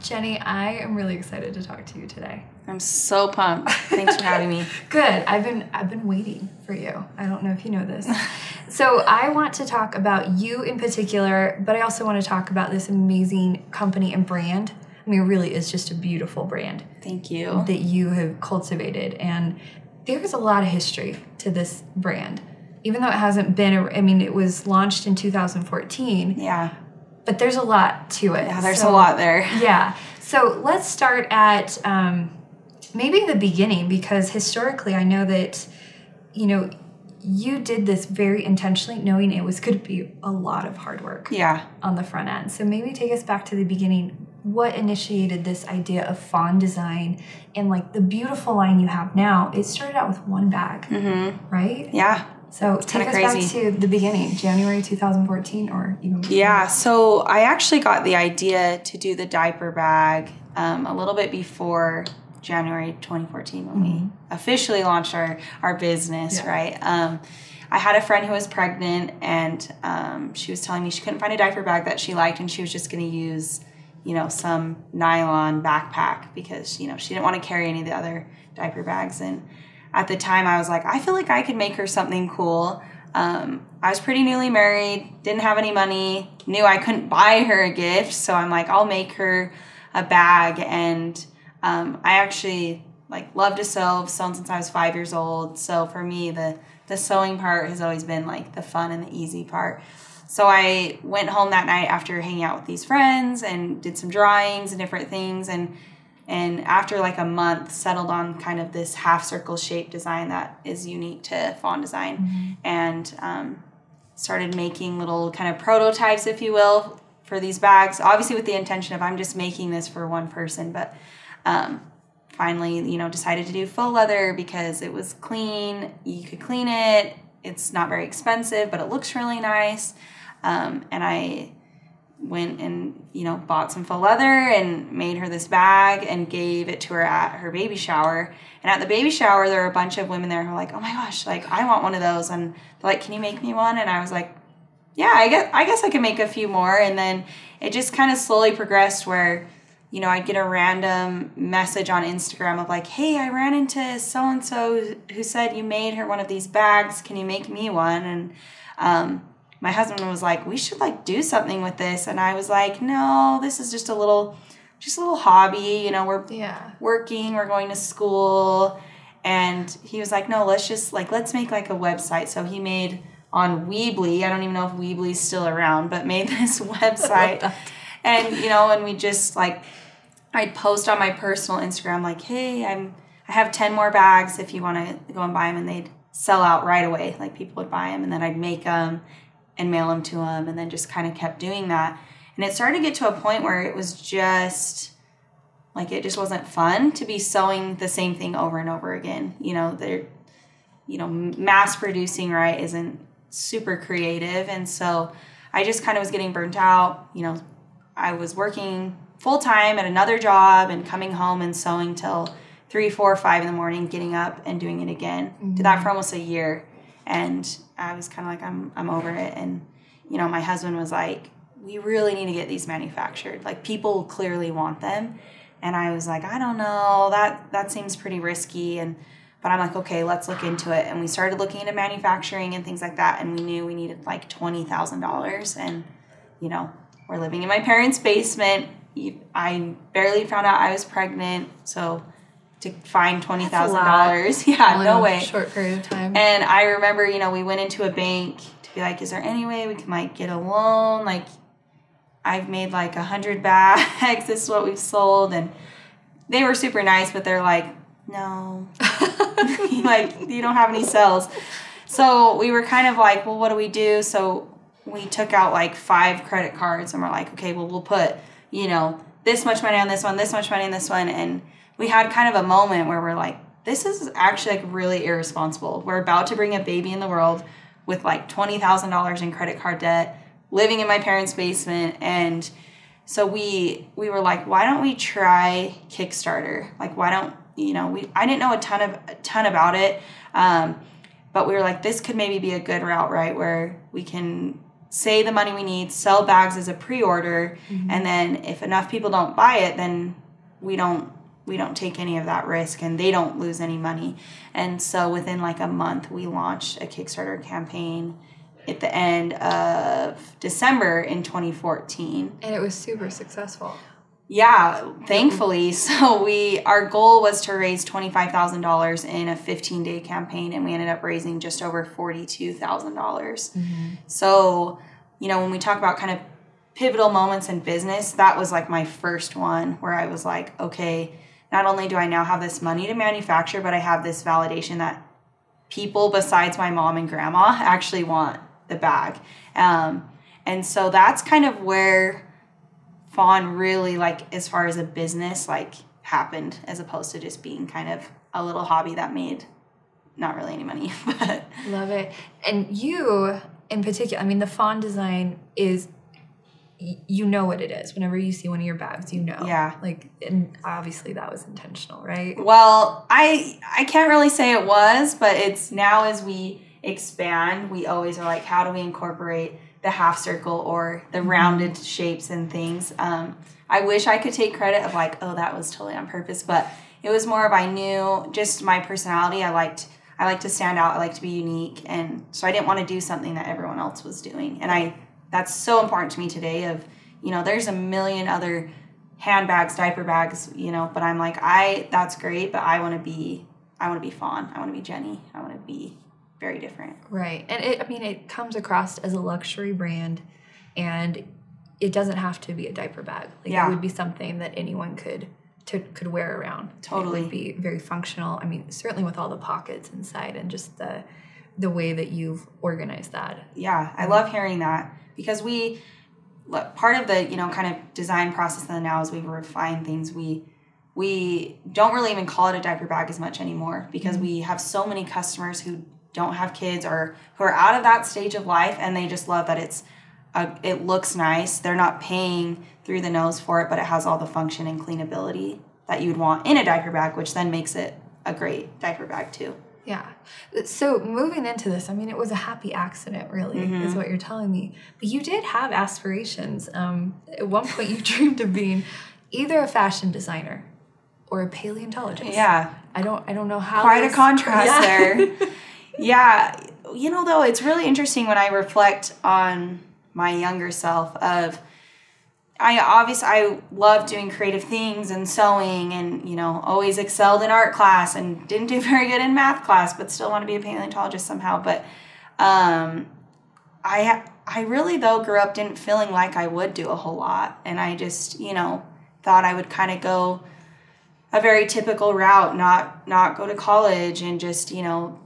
Jenny, I am really excited to talk to you today. I'm so pumped. Thanks for having me. Good. I've been I've been waiting for you. I don't know if you know this. so I want to talk about you in particular, but I also want to talk about this amazing company and brand. I mean, it really is just a beautiful brand. Thank you. That you have cultivated and there's a lot of history to this brand. Even though it hasn't been, I mean, it was launched in 2014. Yeah. But there's a lot to it. Yeah, there's so, a lot there. Yeah. So let's start at um, maybe the beginning because historically, I know that, you know, you did this very intentionally, knowing it was going to be a lot of hard work. Yeah. On the front end. So maybe take us back to the beginning. What initiated this idea of fawn design and like the beautiful line you have now? It started out with one bag, mm-hmm. right? Yeah. So it's take us crazy. back to the beginning, January 2014, or even before. Yeah. So I actually got the idea to do the diaper bag um, a little bit before January 2014 when mm-hmm. we officially launched our our business. Yeah. Right. Um, I had a friend who was pregnant, and um, she was telling me she couldn't find a diaper bag that she liked, and she was just going to use, you know, some nylon backpack because you know she didn't want to carry any of the other diaper bags and at the time I was like, I feel like I could make her something cool. Um, I was pretty newly married, didn't have any money, knew I couldn't buy her a gift, so I'm like, I'll make her a bag. And um, I actually like love to sew, sewn since I was five years old. So for me, the the sewing part has always been like the fun and the easy part. So I went home that night after hanging out with these friends and did some drawings and different things and and after like a month settled on kind of this half circle shape design that is unique to fawn design. Mm-hmm. and um, started making little kind of prototypes if you will for these bags. Obviously with the intention of i'm just making this for one person but um, finally you know decided to do faux leather because it was clean. You could clean it. It's not very expensive but it looks really nice. Um, and i went and you know bought some faux leather and made her this bag and gave it to her at her baby shower. And at the baby shower there were a bunch of women there who were like oh my gosh like i want one of those. And they're like can you make me one? And i was like yeah i guess i guess i could make a few more. And then it just kind of slowly progressed where you know i'd get a random message on instagram of like hey i ran into so and so who said you made her one of these bags. Can you make me one? And um, my husband was like, we should like do something with this. And I was like, no, this is just a little, just a little hobby. You know, we're yeah. working, we're going to school. And he was like, no, let's just like, let's make like a website. So he made on Weebly, I don't even know if Weebly's still around, but made this website. and, you know, and we just like, I'd post on my personal Instagram, like, hey, I'm, I have 10 more bags if you want to go and buy them. And they'd sell out right away. Like people would buy them and then I'd make them and mail them to them and then just kind of kept doing that. And it started to get to a point where it was just like it just wasn't fun to be sewing the same thing over and over again. You know they're you know mass producing right isn't super creative. And so i just kind of was getting burnt out. You know i was working full time at another job and coming home and sewing till three four five in the morning getting up and doing it again. Mm-hmm. did that for almost a year and I was kind of like, I'm, I'm over it. And, you know, my husband was like, we really need to get these manufactured. Like people clearly want them. And I was like, I don't know, that, that seems pretty risky. And, but I'm like, okay, let's look into it. And we started looking into manufacturing and things like that. And we knew we needed like $20,000. And, you know, we're living in my parents' basement. I barely found out I was pregnant. So to find twenty thousand dollars. Yeah, no way. Short period of time. And I remember, you know, we went into a bank to be like, is there any way we can like get a loan? Like, I've made like a hundred bags. this is what we've sold, and they were super nice, but they're like, no, like you don't have any sales. So we were kind of like, well, what do we do? So we took out like five credit cards and we're like, okay, well, we'll put, you know, this much money on this one, this much money on this one, and we had kind of a moment where we're like, this is actually like really irresponsible. We're about to bring a baby in the world with like $20,000 in credit card debt, living in my parents' basement and so we we were like, why don't we try Kickstarter? Like why don't, you know, we I didn't know a ton of a ton about it. Um, but we were like this could maybe be a good route, right? Where we can say the money we need, sell bags as a pre-order, Mm-hmm. and then if enough people don't buy it, then we don't we don't take any of that risk and they don't lose any money. And so within like a month we launched a Kickstarter campaign at the end of December in 2014 And it was super successful. yeah, thankfully. So we our goal was to raise twenty five thousand dollars in a fifteen day campaign, and we ended up raising just over forty two thousand dollars. Mm-hmm. So you know when we talk about kind of pivotal moments in business, that was like my first one where I was like, okay, not only do I now have this money to manufacture, but I have this validation that people besides my mom and grandma actually want the bag. Um, and so that's kind of where Fawn really like as far as a business like happened as opposed to just being kind of a little hobby that made not really any money but Love it. And you, in particular, I mean, the fawn design is, you know what it is. Whenever you see one of your bags, you know. Yeah. Like, and obviously that was intentional, right? well i i can't really say it was but it's now as we expand we always are like how do we incorporate the half circle or the rounded shapes and things um, i wish i could take credit of like oh that was totally on purpose but it was more of i knew just my personality i liked i like to stand out i like to be unique and so i didn't want to do something that everyone else was doing and i that's so important to me today of you know there's a million other handbags diaper bags you know but i'm like i that's great but i want to be i want to be fawn i want to be jenny i want to be very different Right. And it, I mean, it comes across as a luxury brand and it doesn't have to be a diaper bag. Like, Yeah. it would be something that anyone could. To, could wear around. Totally. It would be very functional. I mean, certainly with all the pockets inside and just the the way that you've organized that. yeah i love hearing that because we look, part of the you know kind of design process then now as we refine things. We we don't really even call it a diaper bag as much anymore because we have so many customers who don't have kids or who are out of that stage of life and they just love that it's uh, it looks nice. They're not paying through the nose for it but it has all the function and cleanability that you'd want in a diaper bag which then makes it a great diaper bag too Yeah. So moving into this, I mean, it was a happy accident, really, Mm-hmm. is what you're telling me. But you did have aspirations. Um, at one point, you dreamed of being either a fashion designer or a paleontologist. yeah I don't. I don't know how. quite a contrast Yeah. there. yeah, you know though it's really interesting when I reflect on my younger self of I obviously I love doing creative things and sewing and you know always excelled in art class and didn't do very good in math class but still want to be a paleontologist somehow but um I I really though grew up didn't feeling like I would do a whole lot and I just you know thought I would kind of go a very typical route not not go to college and just you know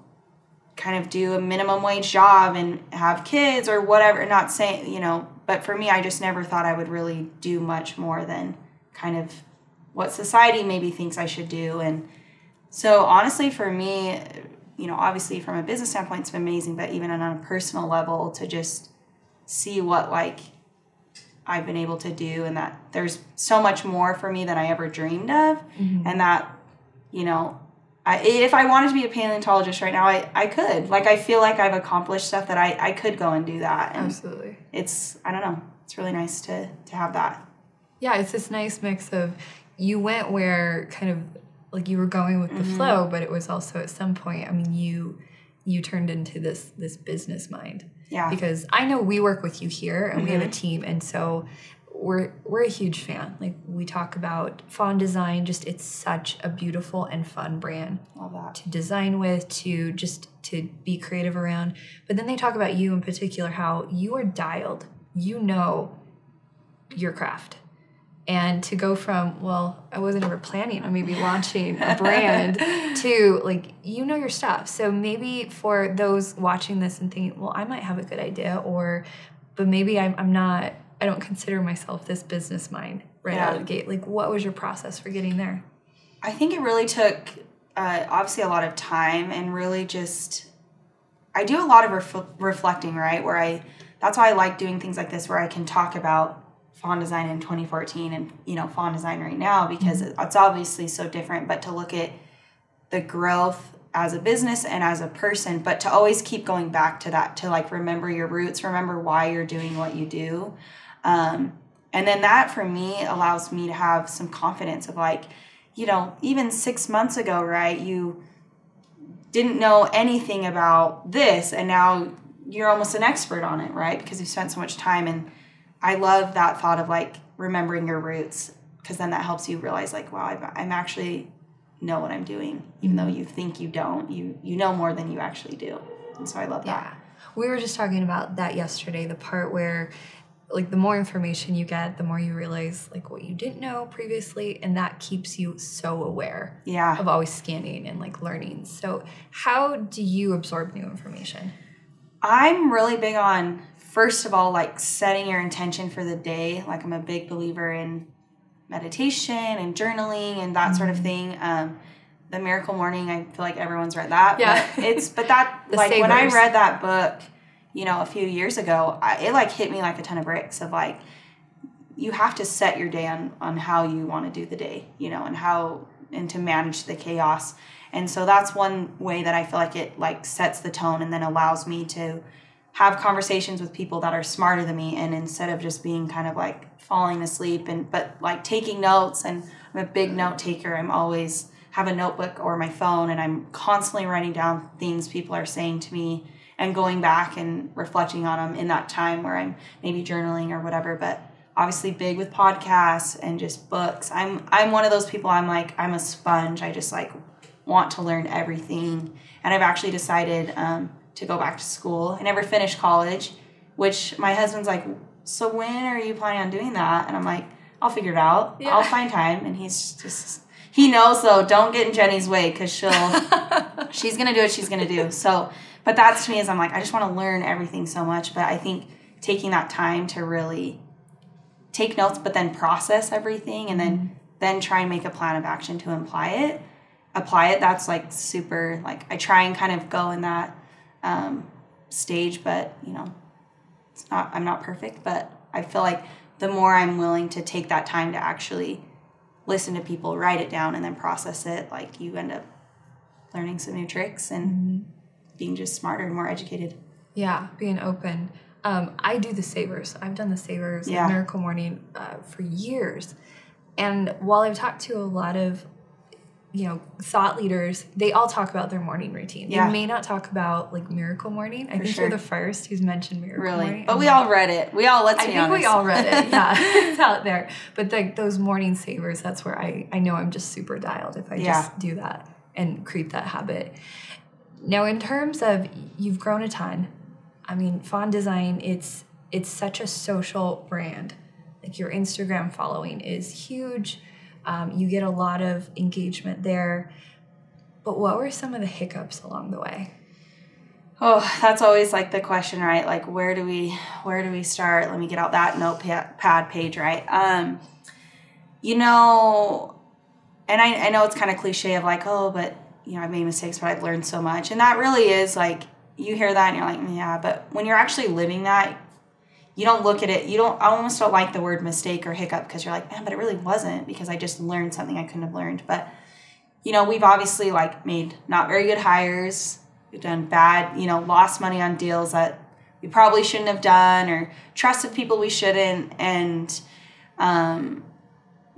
kind of do a minimum wage job and have kids or whatever not saying you know but for me i just never thought i would really do much more than kind of what society maybe thinks i should do. And so honestly for me you know obviously from a business standpoint it's been amazing but even on a personal level to just see what like I've been able to do and that there's so much more for me than I ever dreamed of. Mm-hmm. And that you know I, if I wanted to be a paleontologist right now I, I could like I feel like I've accomplished stuff that I, I could go and do that and Absolutely. it's I don't know it's really nice to to have that Yeah, it's this nice mix of you went where kind of like you were going with the Mm-hmm. flow, but it was also at some point. I mean, you you turned into this this business mind. Yeah. Because I know we work with you here and we have Mm-hmm. a team, and so we're we're a huge fan. Like we talk about Fawn Design, just it's such a beautiful and fun brand to design with, to just to be creative around. But then they talk about you in particular, how you are dialed. You know your craft. And to go from, well, I wasn't ever planning on maybe launching a brand to like, you know your stuff. So maybe for those watching this and thinking, well, I might have a good idea, or, but maybe I'm, I'm not, I don't consider myself this business mind right out of the gate. Like, what was your process for getting there? I think it really took uh, obviously a lot of time and really just I do a lot of ref- reflecting, right? Where I that's why I like doing things like this where I can talk about fawn design in 2014 and you know fawn design right now because it's obviously so different but to look at the growth as a business and as a person, but to always keep going back to that, to like remember your roots, remember why you're doing what you do. Um, and then that for me allows me to have some confidence of like, you know, even six months ago, right, you didn't know anything about this, and now you're almost an expert on it, right? Because you've spent so much time. And I love that thought of like remembering your roots, because then that helps you realize, like, wow, I've, I'm actually know what I'm doing, even though you think you don't. You you know more than you actually do, and so I love that. Yeah. We were just talking about that yesterday, the part where like the more information you get, the more you realize like what you didn't know previously, and that keeps you so aware Yeah. of always scanning and like learning. So, how do you absorb new information? I'm really big on first of all like setting your intention for the day. Like I'm a big believer in meditation and journaling and that sort of thing. Um, the Miracle Morning, I feel like everyone's read that. Yeah. But it's but that like when I read that book, you know, a few years ago, I, it like hit me like a ton of bricks of like you have to set your day on on how you want to do the day, you know, and how and to manage the chaos. And so that's one way that I feel like it like sets the tone and then allows me to have conversations with people that are smarter than me and instead of just being kind of like falling asleep and but like taking notes and I'm a big note taker. I'm always have a notebook or my phone and I'm constantly writing down things people are saying to me and going back and reflecting on them in that time where I'm maybe journaling or whatever. But obviously big with podcasts and just books. I'm I'm one of those people I'm like I'm a sponge. I just like want to learn everything. And I've actually decided um, to go back to school. I never finished college, which my husband's like, so when are you planning on doing that? And I'm like, I'll figure it out. Yeah. I'll find time. And he's just he knows though. Don't get in Jenny's way because she'll she's gonna do what she's gonna do. So, but that's to me is I'm like I just want to learn everything so much. But I think taking that time to really take notes, but then process everything, and then then try and make a plan of action to apply it. Apply it. That's like super. Like I try and kind of go in that um, stage, but you know, it's not. I'm not perfect, but I feel like the more I'm willing to take that time to actually listen to people, write it down, and then process it, like you end up learning some new tricks and being just smarter and more educated. Yeah, being open. Um, I do the savers. I've done the savers, Yeah. Miracle Morning, uh, for years. And while I've talked to a lot of, you know, thought leaders, they all talk about their morning routine. Yeah. They may not talk about like Miracle Morning. I think sure. you're the first who's mentioned Miracle Morning. Really, Morning. but I'm we like, all read it. We all let's I think honest. we all read it. Yeah, it's out there. But like those morning savers, that's where I I know I'm just super dialed if I Yeah. just do that and create that habit. Now, in terms of you've grown a ton. I mean, Fawn Design, it's it's such a social brand. Like your Instagram following is huge. Um, you get a lot of engagement there. But what were some of the hiccups along the way? Oh, that's always like the question, right? Like where do we where do we start? Let me get out that notepad page, right? Um, you know, and I, I know it's kind of cliche of like, oh, but you know, I've made mistakes, but I've learned so much. And that really is like you hear that and you're like, yeah, but when you're actually living that, you don't look at it, you don't I almost don't like the word mistake or hiccup because you're like, man, but it really wasn't because I just learned something I couldn't have learned. But you know, we've obviously like made not very good hires. We've done bad, you know, lost money on deals that we probably shouldn't have done or trusted people we shouldn't. And, um,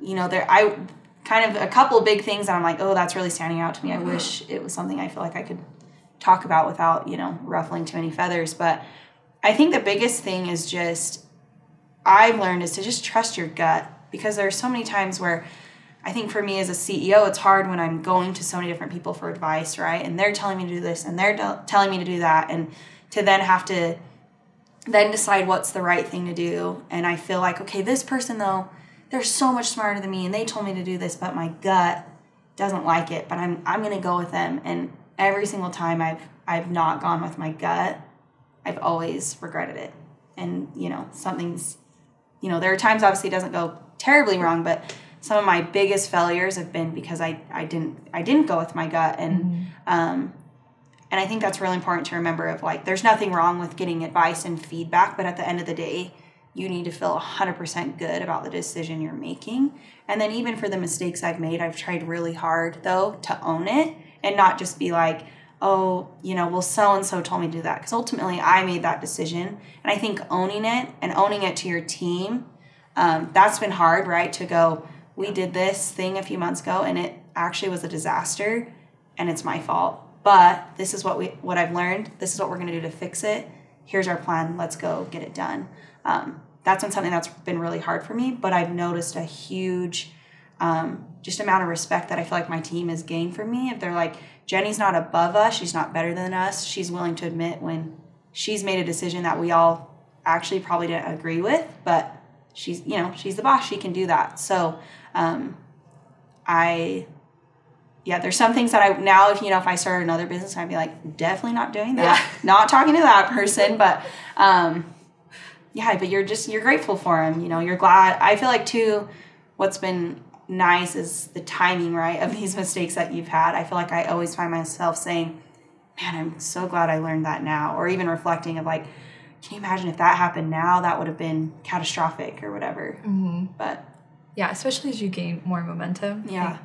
you know, there, I kind of a couple big things that I'm like, oh, that's really standing out to me. I wish it was something I feel like I could talk about without, you know, ruffling too many feathers. But I think the biggest thing is just, I've learned is to just trust your gut because there are so many times where I think for me as a CEO, it's hard when I'm going to so many different people for advice, right? And they're telling me to do this and they're telling me to do that. And to then have to then decide what's the right thing to do. And I feel like, okay, this person though, they're so much smarter than me and they told me to do this, but my gut doesn't like it, but I'm I'm gonna go with them. And every single time I've I've not gone with my gut, I've always regretted it. And, you know, something's you know, there are times obviously it doesn't go terribly wrong, but some of my biggest failures have been because I, I didn't I didn't go with my gut and um and I think that's really important to remember of like there's nothing wrong with getting advice and feedback, but at the end of the day, you need to feel 100% good about the decision you're making. And then even for the mistakes I've made, I've tried really hard though to own it and not just be like, oh, you know, well, so and so told me to do that. Because ultimately, I made that decision. And I think owning it and owning it to your team, um, that's been hard, right? To go, we did this thing a few months ago and it actually was a disaster and it's my fault. But this is what we what I've learned. This is what we're gonna do to fix it. Here's our plan. Let's go get it done. Um, that's been something that's been really hard for me, but I've noticed a huge um, just amount of respect that I feel like my team has gained from me. If they're like, Jenny's not above us, she's not better than us, she's willing to admit when she's made a decision that we all actually probably didn't agree with, but she's, you know, she's the boss, she can do that. So um, I, yeah, there's some things that I, now, if, you know, if I started another business, I'd be like, definitely not doing that, yeah. not talking to that person, but, um, yeah, but you're just, you're grateful for him, you know, you're glad. I feel like too, what's been nice is the timing, right, of these mistakes that you've had. I feel like I always find myself saying, man, I'm so glad I learned that now. Or even reflecting of like, can you imagine if that happened now? That would have been catastrophic or whatever. Mm-hmm. But yeah, especially as you gain more momentum. Yeah.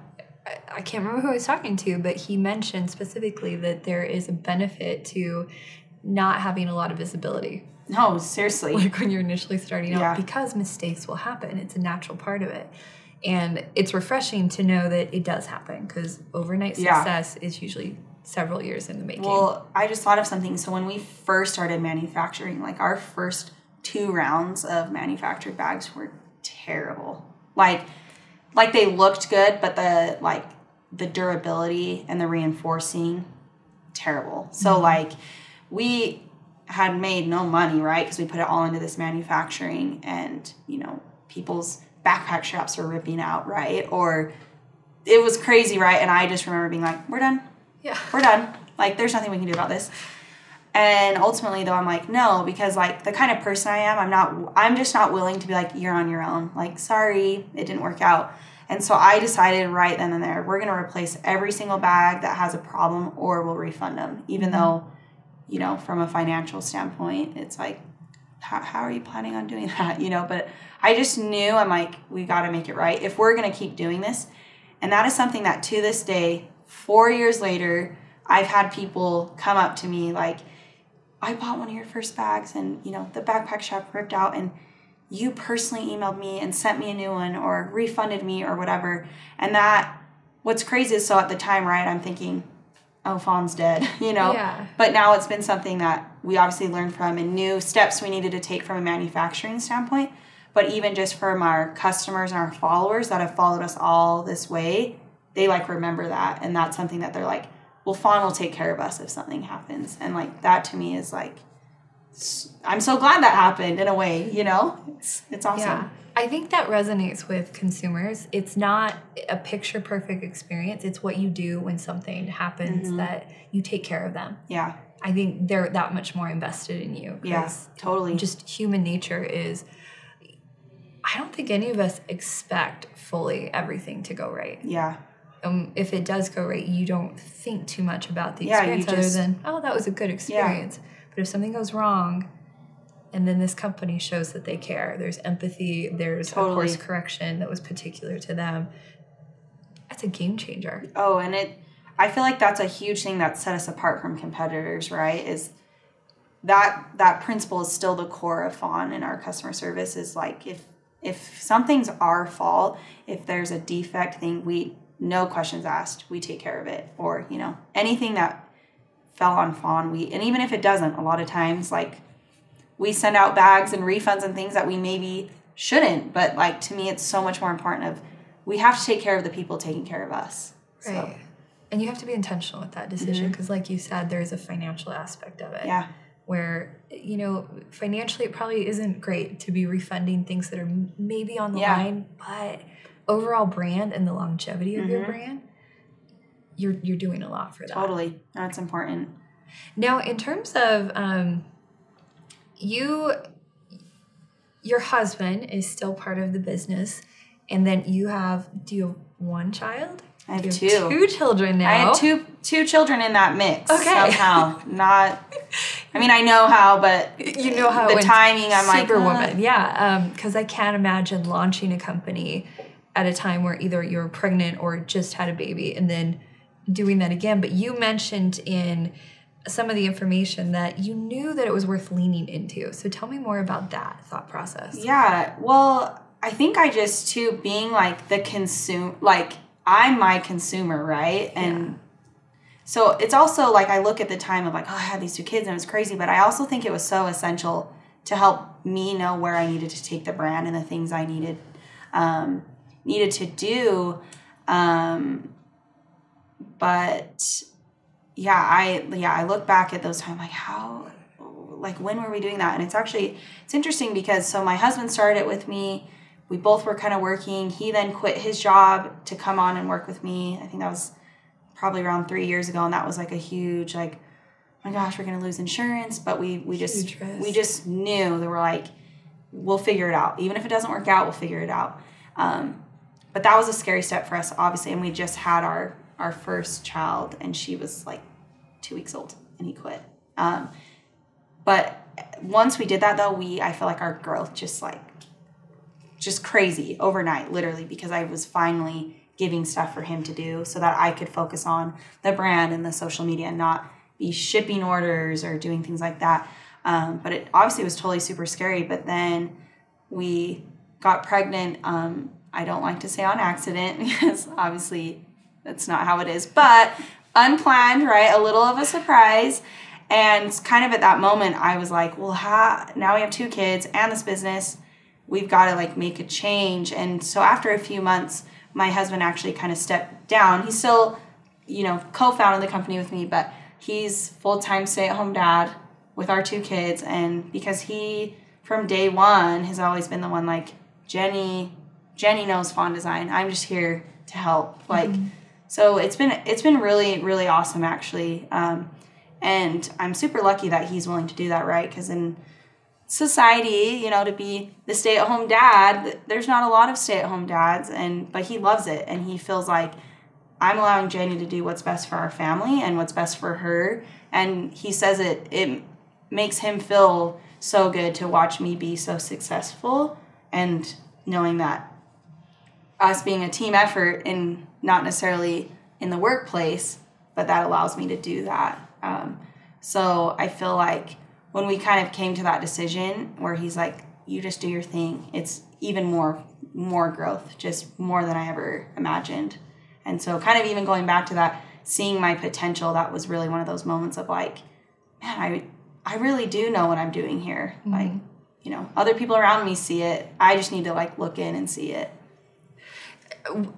I, I can't remember who I was talking to, but he mentioned specifically that there is a benefit to not having a lot of visibility. No, seriously. Like when you're initially starting out, Yeah. because mistakes will happen. It's a natural part of it. And it's refreshing to know that it does happen because overnight Yeah. success is usually several years in the making. Well, I just thought of something. So when we first started manufacturing, like our first two rounds of manufactured bags were terrible. Like like they looked good, but the like the durability and the reinforcing terrible. So mm-hmm. like we had made no money, right? Because we put it all into this manufacturing and, you know, people's backpack straps were ripping out, right? Or it was crazy, right? And I just remember being like, we're done yeah. we're done. Like, there's nothing we can do about this. And ultimately, though, I'm like, no, because like the kind of person I am, I'm not, I'm just not willing to be like, you're on your own. Like, sorry, it didn't work out. And so I decided right then and there, we're going to replace every single bag that has a problem or we'll refund them, even mm-hmm. though, you know, from a financial standpoint, it's like, how, how are you planning on doing that? You know, but I just knew I'm like, we got to make it right. If we're going to keep doing this, and that is something that to this day, four years later, I've had people come up to me like, I bought one of your first bags and, you know, the backpack shop ripped out and you personally emailed me and sent me a new one or refunded me or whatever. And that, what's crazy is so at the time, right, I'm thinking, oh, Fawn's dead, you know? Yeah. But now it's been something that we obviously learned from and new steps we needed to take from a manufacturing standpoint. But even just from our customers and our followers that have followed us all this way, they like remember that. And that's something that they're like, well, Fawn will take care of us if something happens. And like that to me is like, I'm so glad that happened in a way, you know? It's, it's awesome. Yeah. I think that resonates with consumers. It's not a picture perfect experience. It's what you do when something happens Mm-hmm. that you take care of them. Yeah. I think they're that much more invested in you. 'cause Yeah. Totally. Just human nature is. I don't think any of us expect fully everything to go right. yeah. Um, if it does go right, you don't think too much about the Yeah, experience other just- than, oh, that was a good experience. But if something goes wrong, and then this company shows that they care, there's empathy, there's Totally. a course correction that was particular to them. That's a game changer. Oh, and it I feel like that's a huge thing that set us apart from competitors, right? Is that that principle is still the core of Fawn in our customer service is like if if something's our fault, if there's a defect thing, we no questions asked, we take care of it. Or, you know, anything that fell on Fawn, we and even if it doesn't, a lot of times like we send out bags and refunds and things that we maybe shouldn't, but like to me it's so much more important of we have to take care of the people taking care of us. So, Mm-hmm. Right. And you have to be intentional with that decision because, like you said, there's a financial aspect of it. yeah. Where, you know, financially it probably isn't great to be refunding things that are maybe on the Yeah. line, but overall brand and the longevity of your Mm-hmm. brand, you're you're doing a lot for that. Totally. That's important. Now, in terms of um, you, your husband is still part of the business, and then you have. Do you have one child? I have You two. Two children now. I had two two children in that mix. Okay. Somehow. Not I mean I know how, but You know how the timing I'm like Superwoman, yeah. Um, because I can't imagine launching a company at a time where either you're pregnant or just had a baby, and then doing that again. But you mentioned in some of the information that you knew that it was worth leaning into. So tell me more about that thought process. Yeah. Well, I think I just too being like the consume like I'm my consumer, right? And yeah. so it's also like I look at the time of like, oh, I had these two kids and it was crazy, but I also think it was so essential to help me know where I needed to take the brand and the things I needed um, needed to do. Um, but yeah, I yeah I look back at those times like how like when were we doing that? And it's actually it's interesting because so my husband started it with me. We both were kind of working. He then quit his job to come on and work with me. I think that was probably around three years ago, and that was like a huge like, oh my gosh, we're gonna lose insurance. But we we just we just knew that we're like, we'll figure it out. Even if it doesn't work out, we'll figure it out. Um, but that was a scary step for us, obviously, and we just had our our first child, and she was like two weeks old, and he quit. Um, but once we did that, though, we I feel like our growth just like just crazy overnight, literally, because I was finally giving stuff for him to do so that I could focus on the brand and the social media and not be shipping orders or doing things like that. Um, but it obviously was totally super scary. But then we got pregnant. Um, I don't like to say on accident because obviously that's not how it is, but unplanned, right? A little of a surprise. And kind of at that moment, I was like, well, ha- now we have two kids and this business. We've got to like make a change. And so after a few months, my husband actually kind of stepped down. He's still, you know, co founded the company with me, but he's full time stay at home dad with our two kids. And because he, from day one, has always been the one like, Jenny, Jenny knows fawn design. I'm just here to help. Like, mm-hmm so it's been it's been really really awesome actually, um, and I'm super lucky that he's willing to do that, right? Because in society, you know, to be the stay at home dad, there's not a lot of stay at home dads, and but he loves it, and he feels like I'm allowing Jenny to do what's best for our family and what's best for her, and he says it it makes him feel so good to watch me be so successful and knowing that us being a team effort and not necessarily in the workplace, but that allows me to do that. Um, so I feel like when we kind of came to that decision where he's like, you just do your thing, it's even more more growth, just more than I ever imagined. And so kind of even going back to that, seeing my potential, that was really one of those moments of like, man, I I really do know what I'm doing here. Mm-hmm. Like, you know, other people around me see it. I just need to like look in and see it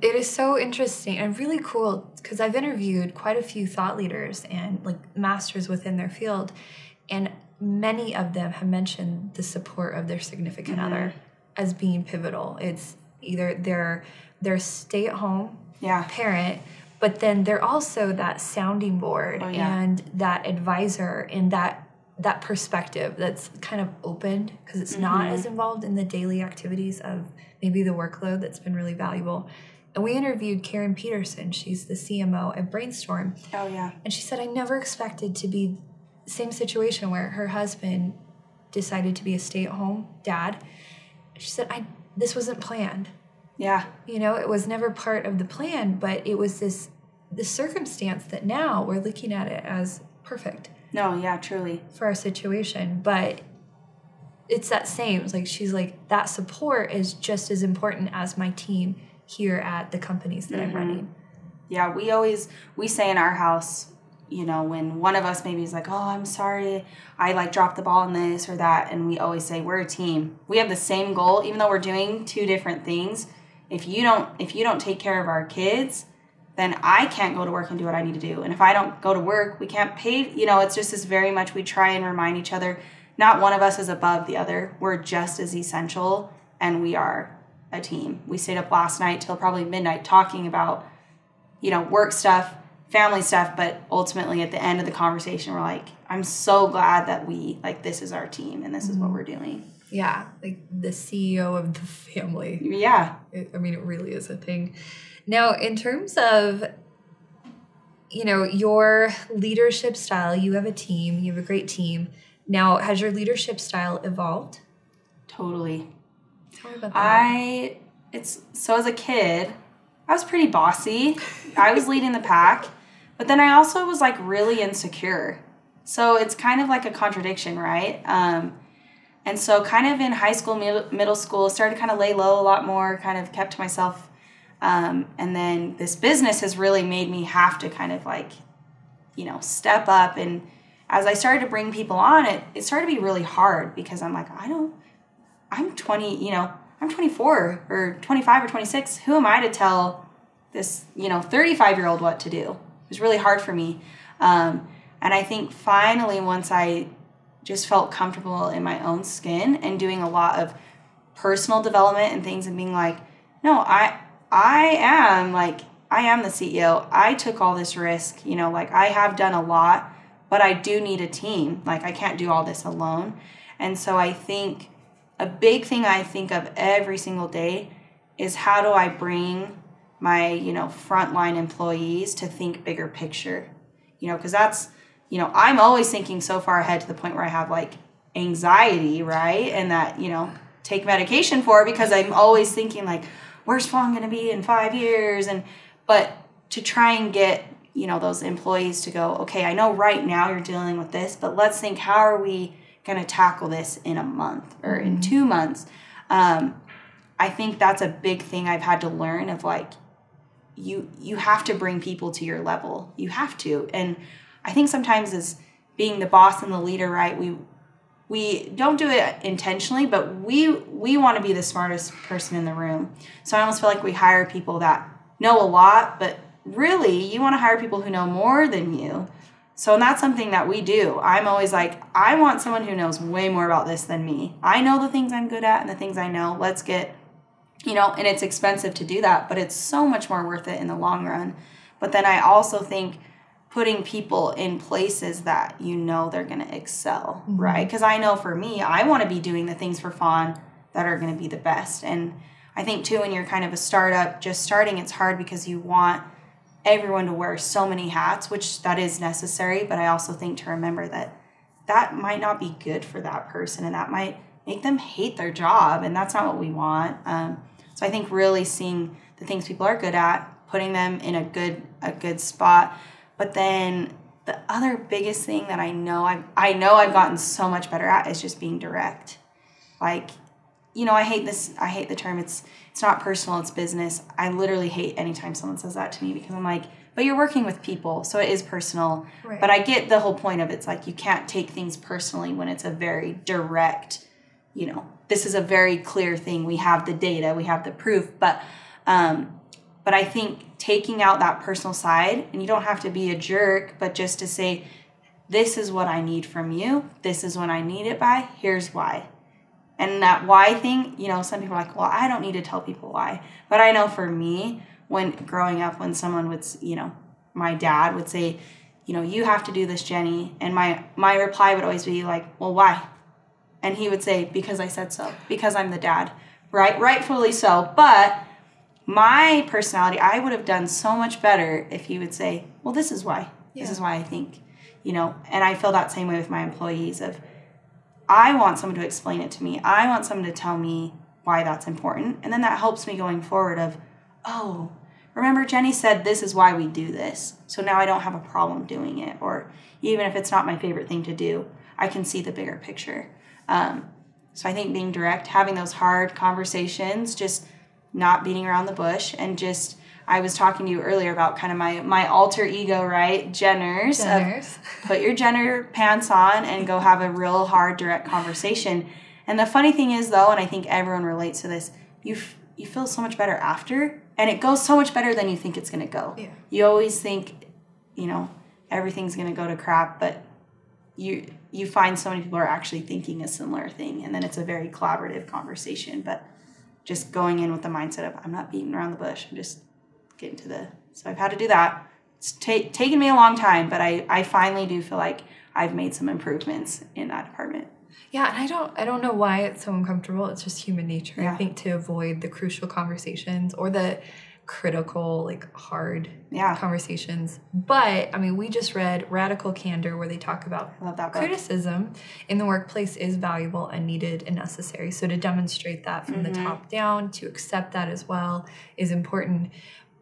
it is so interesting and really cool because I've interviewed quite a few thought leaders and like masters within their field, and many of them have mentioned the support of their significant mm-hmm. other as being pivotal. It's either they're they're stay at home yeah. parent, but then they're also that sounding board oh, yeah. and that advisor and that that perspective that's kind of opened because it's mm-hmm. not as involved in the daily activities of maybe the workload that's been really valuable. And we interviewed Karen Peterson. She's the CMO at Brainstorm. Oh yeah. And she said I never expected to be same situation where her husband decided to be a stay-at-home dad. She said I this wasn't planned. Yeah. You know, it was never part of the plan, but it was this this circumstance that now we're looking at it as perfect. No, yeah, truly. For our situation, but it's that same. It's like she's like that support is just as important as my team here at the companies that mm-hmm. I'm running. Yeah, we always we say in our house, you know, when one of us maybe is like, "Oh, I'm sorry, I like dropped the ball in this or that," and we always say we're a team. We have the same goal, even though we're doing two different things. If you don't if you don't take care of our kids, then I can't go to work and do what I need to do. And if I don't go to work, we can't pay. You know, it's just as very much we try and remind each other not one of us is above the other. We're just as essential and we are a team. We stayed up last night till probably midnight talking about, you know, work stuff, family stuff, but ultimately at the end of the conversation, we're like, I'm so glad that we, like, this is our team and this is what mm-hmm. we're doing. Yeah, like the CEO of the family. Yeah. It, I mean, it really is a thing. Now, in terms of, you know, your leadership style, you have a team, you have a great team now, has your leadership style evolved? Totally. Tell me about that. I it's so as a kid, I was pretty bossy. I was leading the pack. but then I also was like really insecure. So it's kind of like a contradiction, right? Um, and so, kind of in high school, middle, middle school, started to kind of lay low a lot more, kind of kept to myself. Um, and then this business has really made me have to kind of like, you know, step up. And as I started to bring people on, it, it started to be really hard because I'm like, I don't, I'm 20, you know, I'm 24 or 25 or 26. Who am I to tell this, you know, 35 year old what to do? It was really hard for me. Um, and I think finally, once I just felt comfortable in my own skin and doing a lot of personal development and things and being like, no, I I am like I am the CEO. I took all this risk, you know, like I have done a lot, but I do need a team. Like I can't do all this alone. And so I think a big thing I think of every single day is how do I bring my, you know, frontline employees to think bigger picture. You know, because that's you know, I'm always thinking so far ahead to the point where I have like anxiety, right? And that, you know, take medication for because I'm always thinking like, where's Fawn gonna be in five years? And but to try and get, you know, those employees to go, okay, I know right now you're dealing with this, but let's think how are we gonna tackle this in a month or in mm-hmm. two months? Um, I think that's a big thing I've had to learn of like you you have to bring people to your level. You have to. And I think sometimes as being the boss and the leader, right, we we don't do it intentionally, but we we want to be the smartest person in the room. So I almost feel like we hire people that know a lot, but really you want to hire people who know more than you. So and that's something that we do. I'm always like, I want someone who knows way more about this than me. I know the things I'm good at and the things I know. Let's get, you know, and it's expensive to do that, but it's so much more worth it in the long run. But then I also think putting people in places that you know they're going to excel, mm-hmm. right? Because I know for me, I want to be doing the things for Fawn that are going to be the best. And I think too, when you're kind of a startup, just starting, it's hard because you want everyone to wear so many hats, which that is necessary. But I also think to remember that that might not be good for that person, and that might make them hate their job, and that's not what we want. Um, so I think really seeing the things people are good at, putting them in a good a good spot but then the other biggest thing that I know I've, I know I've gotten so much better at is just being direct. Like, you know, I hate this. I hate the term. It's it's not personal. It's business. I literally hate anytime someone says that to me because I'm like, but you're working with people, so it is personal. Right. But I get the whole point of it. it's like you can't take things personally when it's a very direct. You know, this is a very clear thing. We have the data. We have the proof. But um, but I think taking out that personal side, and you don't have to be a jerk, but just to say, this is what I need from you. This is when I need it by. Here's why. And that why thing, you know, some people are like, well, I don't need to tell people why. But I know for me, when growing up, when someone would, you know, my dad would say, you know, you have to do this, Jenny. And my my reply would always be like, well, why? And he would say, because I said so, because I'm the dad. Right? Rightfully so. But my personality, I would have done so much better if he would say, "Well, this is why. Yeah. This is why I think." You know, and I feel that same way with my employees of I want someone to explain it to me. I want someone to tell me why that's important. And then that helps me going forward of, "Oh, remember Jenny said this is why we do this. So now I don't have a problem doing it or even if it's not my favorite thing to do, I can see the bigger picture." Um, so I think being direct, having those hard conversations, just not beating around the bush and just I was talking to you earlier about kind of my my alter ego, right? Jenners. Jenners. put your Jenner pants on and go have a real hard direct conversation. And the funny thing is though, and I think everyone relates to this, you f- you feel so much better after and it goes so much better than you think it's going to go. Yeah. You always think, you know, everything's going to go to crap, but you you find so many people are actually thinking a similar thing and then it's a very collaborative conversation, but just going in with the mindset of I'm not beating around the bush. I'm just getting to the. So I've had to do that. It's ta- taken me a long time, but I I finally do feel like I've made some improvements in that department. Yeah, and I don't I don't know why it's so uncomfortable. It's just human nature. Yeah. I think to avoid the crucial conversations or the critical, like hard yeah. conversations. But I mean, we just read Radical Candor, where they talk about criticism in the workplace is valuable and needed and necessary. So to demonstrate that from mm-hmm. the top down, to accept that as well is important.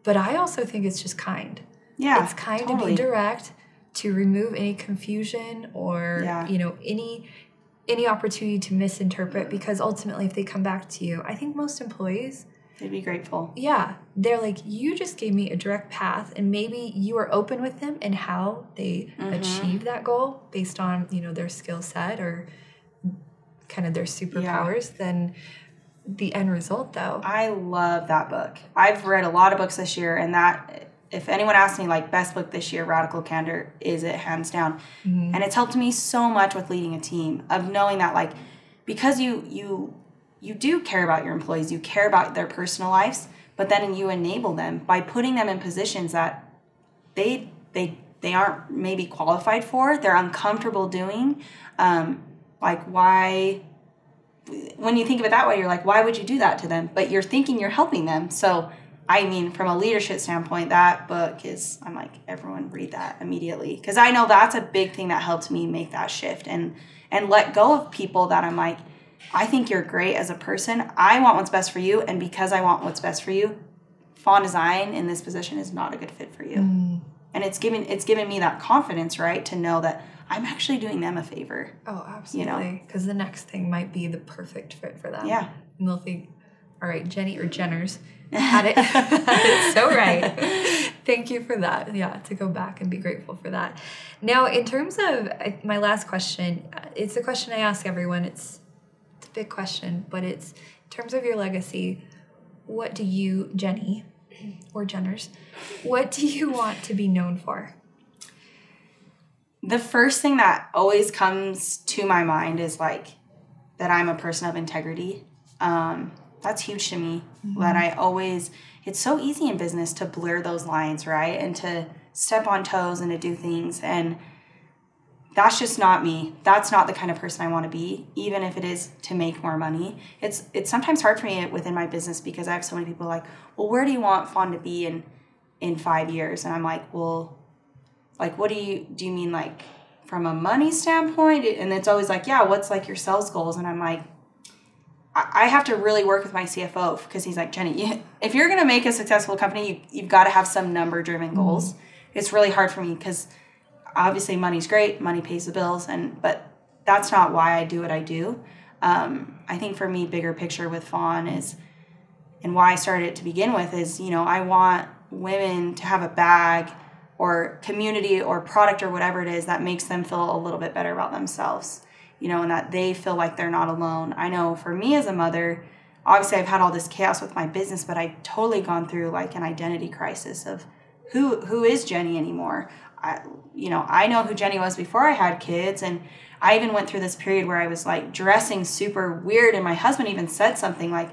But I also think it's just kind. Yeah, it's kind totally. to be direct to remove any confusion or Yeah. you know any any opportunity to misinterpret because ultimately if they come back to you i think most employees They'd be grateful. yeah they're like you just gave me a direct path and maybe you are open with them and how they Mm-hmm. achieve that goal based on you know their skill set or kind of their superpowers then the end result though I love that book. I've read a lot of books this year, and that if anyone asks me like best book this year, Radical Candor is it hands down, and it's helped me so much with leading a team of knowing that like because you you you do care about your employees, you care about their personal lives, but then you enable them by putting them in positions that they they they aren't maybe qualified for, they're uncomfortable doing. Um, like why when you think of it that way, you're like, why would you do that to them? But you're thinking you're helping them. So, I mean, from a leadership standpoint, that book is, I'm like, everyone read that immediately. Because I know that's a big thing that helped me make that shift and and let go of people that I'm like, I think you're great as a person. I want what's best for you. And because I want what's best for you, Fawn Design in this position is not a good fit for you. And it's given it's given me that confidence, right? To know that I'm actually doing them a favor. Oh, absolutely. Because the next thing might be the perfect fit for them. Yeah. And they'll think, all right, Jenny or Jenners had it, had it so right. Thank you for that. Yeah, to go back and be grateful for that. Now, in terms of my last question, uh, it's a question I ask everyone. It's, big question, but it's in terms of your legacy, what do you, Jenny or Jenners, what do you want to be known for? the first thing that always comes to my mind is like that I'm a person of integrity. Um, that's huge to me. That I always, it's so easy in business to blur those lines, right? And to step on toes and to do things. And that's just not me. That's not the kind of person I want to be, even if it is to make more money. It's it's sometimes hard for me within my business because I have so many people like, well, where do you want Fawn to be in in five years? And I'm like, well, like what do you do you mean like from a money standpoint and it's always like yeah what's like your sales goals and i'm like i, have to really work with my cfo because he's like jenny you, if you're going to make a successful company you, you've got to have some number driven goals mm-hmm. it's really hard for me because obviously money's great money pays the bills and but that's not why i do what i do. Um, i think for me bigger picture with fawn is and why i started it to begin with is you know i want women to have a bag or community or product or whatever it is that makes them feel a little bit better about themselves you know and that they feel like they're not alone. I know for me as a mother obviously i've had all this chaos with my business but i've totally gone through like an identity crisis of who who is jenny anymore i you know i know who jenny was before i had kids and i even went through this period where i was like dressing super weird and my husband even said something like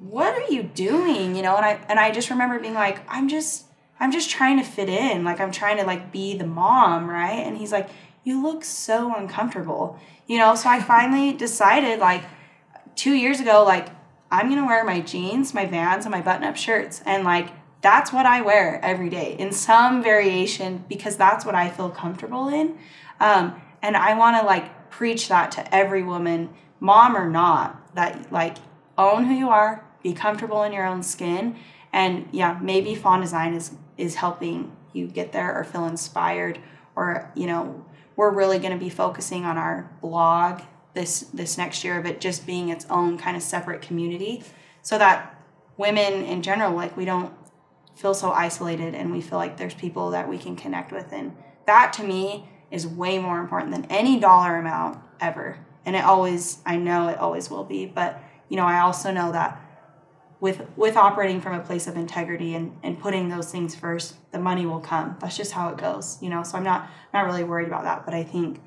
what are you doing? You know and i and i just remember being like i'm just i'm just trying to fit in. Like i'm trying to like be the mom right? And he's like you look so uncomfortable. You know so i finally decided like two years ago like i'm gonna wear my jeans my vans and my button up shirts and like that's what i wear every day in some variation because that's what i feel comfortable in. Um, and i want to like preach that to every woman mom or not that like own who you are be comfortable in your own skin and yeah maybe fawn design is is helping you get there or feel inspired or you know we're really going to be focusing on our blog this this next year of it just being its own kind of separate community so that women in general like we don't feel so isolated and we feel like there's people that we can connect with. And that to me is way more important than any dollar amount ever. And it always i know it always will be but you know i also know that with with operating from a place of integrity and, and putting those things first the money will come. That's just how it goes you know so i'm not not really worried about that. But i think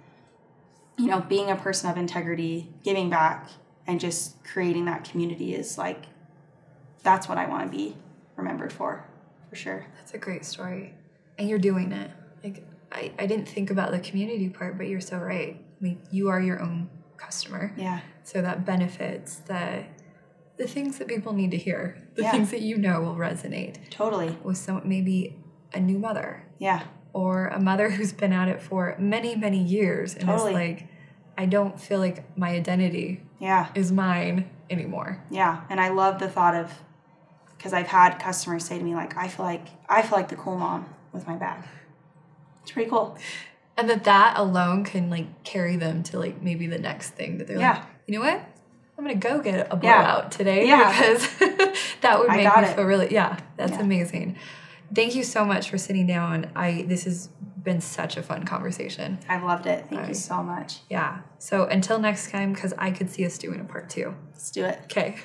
you know being a person of integrity giving back and just creating that community is like that's what i want to be remembered for for sure That's a great story. And you're doing it. Like I, I didn't think about the community part, but you're so right. I mean, you are your own customer. yeah So that benefits the the things that people need to hear. The Yeah. things that you know will resonate totally with some maybe a new mother yeah or a mother who's been at it for many, many years and Totally. is like, I don't feel like my identity yeah is mine anymore. Yeah, and I love the thought of because I've had customers say to me like, "I feel like I feel like the cool mom," with my bag. It's pretty cool. And that that alone can like carry them to like maybe the next thing that they're like, you know what? I'm gonna go get a Yeah. blowout today Yeah. because that would make me it. feel really yeah, that's Yeah. amazing. Thank you so much for sitting down. I this has been such a fun conversation. I've loved it. Thank you so much. Yeah. So until next time, because I could see us doing a part two. Let's do it. Okay.